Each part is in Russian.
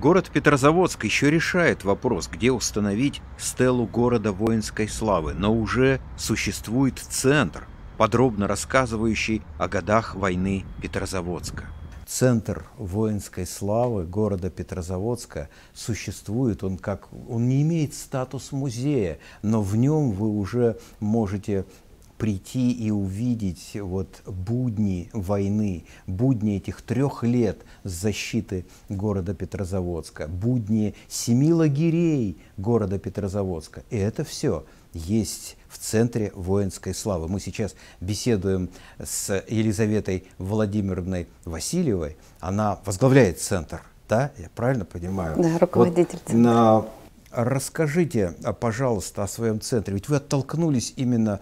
Город Петрозаводск еще решает вопрос, где установить стелу города воинской славы, но уже существует центр, подробно рассказывающий о годах войны Петрозаводска. Центр воинской славы города Петрозаводска существует, он, как, он не имеет статус музея, но в нем вы уже можете прийти и увидеть вот будни войны, будни этих трех лет защиты города Петрозаводска, будни семи лагерей города Петрозаводска. И это все есть в центре воинской славы. Мы сейчас беседуем с Елизаветой Владимировной Васильевой. Она возглавляет центр, да? Я правильно понимаю? Да, руководитель вот На... Расскажите, пожалуйста, о своем центре. Ведь вы оттолкнулись именно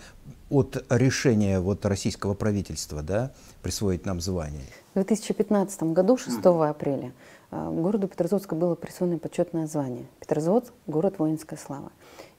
от решения вот российского правительства да, присвоить нам звание? В 2015 году, 6 апреля, э, городу Петрозаводска было присвоено почетное звание. Петрозаводск – город воинской славы.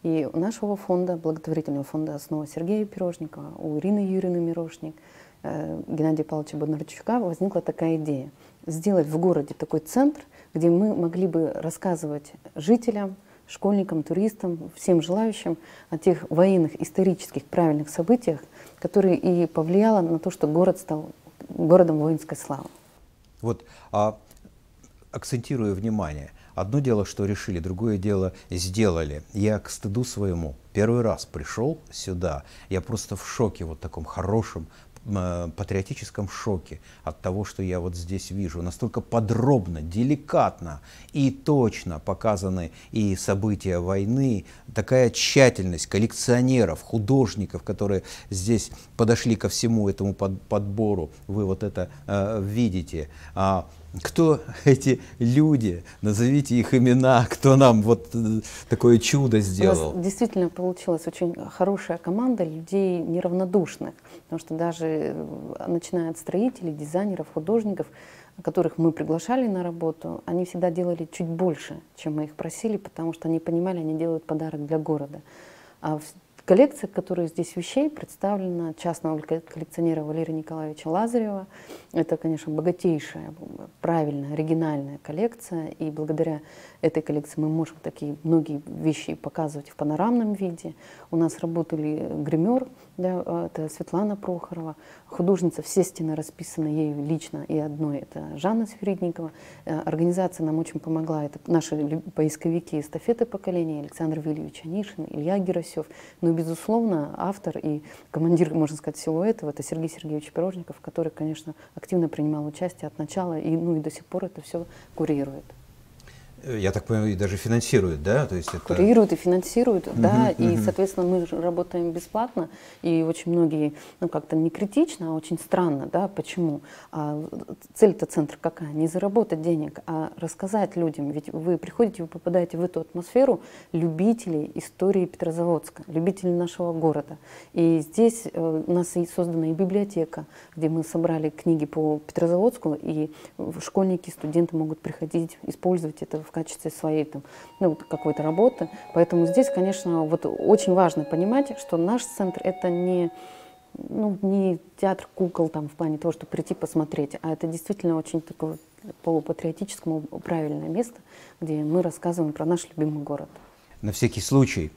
И у нашего фонда, благотворительного фонда «Основа» Сергея Пирожникова, у Ирины Юрьевны Мирошник, э, Геннадия Павловича Бондарчука возникла такая идея – сделать в городе такой центр, где мы могли бы рассказывать жителям, школьникам, туристам, всем желающим о тех военных, исторических, правильных событиях, которые и повлияло на то, что город стал городом воинской славы. Вот а, акцентирую внимание. Одно дело, что решили, другое дело сделали. Я к стыду своему первый раз пришел сюда, я просто в шоке, вот таком хорошем, патриотическом шоке от того, что я вот здесь вижу. Настолько подробно, деликатно и точно показаны и события войны, такая тщательность коллекционеров, художников, которые здесь подошли ко всему этому подбору. Вы вот это э, видите. Кто эти люди? Назовите их имена, кто нам вот э, такое чудо сделал. У нас действительно получилась очень хорошая команда людей неравнодушных, потому что даже э, начиная от строителей, дизайнеров, художников, которых мы приглашали на работу, они всегда делали чуть больше, чем мы их просили, потому что они понимали, они делают подарок для города. А Коллекция, которая здесь вещей, представлена частного коллекционера Валерия Николаевича Лазарева. Это, конечно, богатейшая, правильная, оригинальная коллекция. И благодаря этой коллекции мы можем такие многие вещи показывать в панорамном виде. У нас работали гример, да, это Светлана Прохорова, художница, все стены расписаны ею лично и одной, это Жанна Сверидникова. Э, организация нам очень помогла, это наши поисковики эстафеты поколения, Александр Вильевич Анишин, Илья Герасев. Ну безусловно, автор и командир, можно сказать, всего этого, это Сергей Сергеевич Пирожников, который, конечно, активно принимал участие от начала и, ну, и до сих пор это все курирует. Я так понимаю, и даже финансируют, да? То есть это... Курируют и финансируют, угу, да. Угу. И, соответственно, мы работаем бесплатно. И очень многие, ну, как-то не критично, а очень странно, да. Почему? А цель-то центра какая? Не заработать денег, а рассказать людям. Ведь вы приходите, вы попадаете в эту атмосферу любителей истории Петрозаводска, любителей нашего города. И здесь э, у нас и создана и библиотека, где мы собрали книги по Петрозаводску, и школьники, студенты могут приходить, использовать это в качестве своей там, ну, какой-то работы. Поэтому здесь, конечно, вот очень важно понимать, что наш центр это не ну, не театр кукол там в плане того, чтобы прийти посмотреть, а это действительно очень такое полупатриотическое, правильное место, где мы рассказываем про наш любимый город. На всякий случай,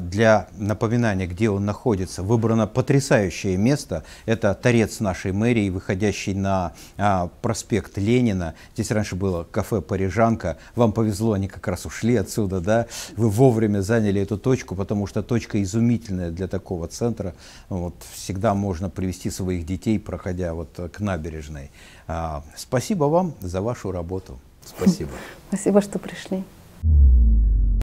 для напоминания, где он находится, выбрано потрясающее место. Это торец нашей мэрии, выходящий на а, проспект Ленина. Здесь раньше было кафе «Парижанка». Вам повезло, они как раз ушли отсюда, да? Вы вовремя заняли эту точку, потому что точка изумительная для такого центра. Вот, всегда можно привести своих детей, проходя вот к набережной. А, спасибо вам за вашу работу. Спасибо. Спасибо, что пришли.